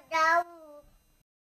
Down.